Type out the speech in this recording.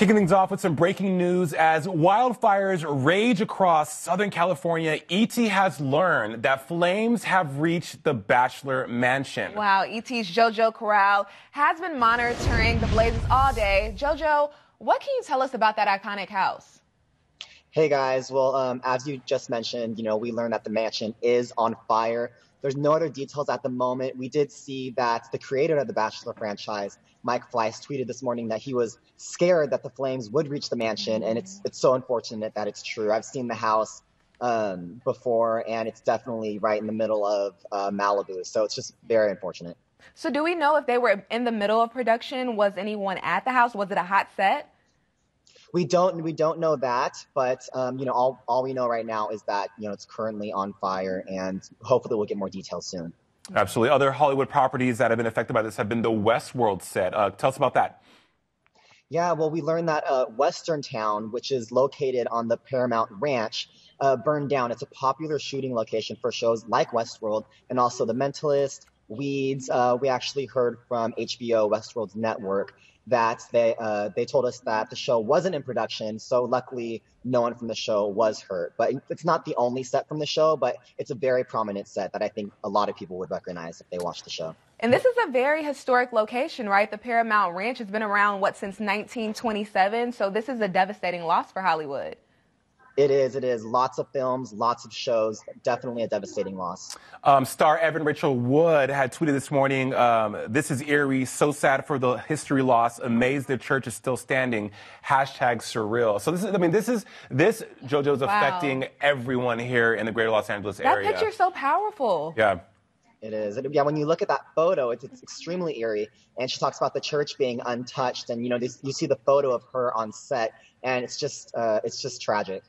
Kicking things off with some breaking news as wildfires rage across Southern California, ET has learned that flames have reached the Bachelor Mansion. Wow, ET's JoJo Corral has been monitoring the blazes all day. JoJo, what can you tell us about that iconic house? Hey guys, well, um, as you just mentioned, you know, we learned that the mansion is on fire. There's no other details at the moment. We did see that the creator of the Bachelor franchise, Mike Fleiss, tweeted this morning that he was scared that the flames would reach the mansion, and it's it's so unfortunate that it's true. I've seen the house um, before, and it's definitely right in the middle of uh, Malibu, so it's just very unfortunate. So, do we know if they were in the middle of production? Was anyone at the house? Was it a hot set? We don't we don't know that, but um, you know all all we know right now is that you know it's currently on fire, and hopefully we'll get more details soon. Absolutely. Other Hollywood properties that have been affected by this have been the Westworld set. Uh, tell us about that. Yeah, well, we learned that uh, Western Town, which is located on the Paramount Ranch, uh, burned down. It's a popular shooting location for shows like Westworld and also The Mentalist, Weeds. Uh, we actually heard from HBO Westworld's network that they uh, they told us that the show wasn't in production. So luckily, no one from the show was hurt. But it's not the only set from the show, but it's a very prominent set that I think a lot of people would recognize if they watched the show. And this is a very historic location, right? The Paramount Ranch has been around what since 1927. So this is a devastating loss for Hollywood. It is. It is. Lots of films, lots of shows. Definitely a devastating loss. Um, star Evan Rachel Wood had tweeted this morning, um, "This is eerie. So sad for the history loss. Amazed the church is still standing. Hashtag surreal." So this is. I mean, this is this JoJo's wow. affecting everyone here in the Greater Los Angeles that area. That picture's so powerful. Yeah. It is. yeah, when you look at that photo, it's, it's, extremely eerie. And she talks about the church being untouched, and you know, this, you see the photo of her on set, and it's just, uh, it's just tragic.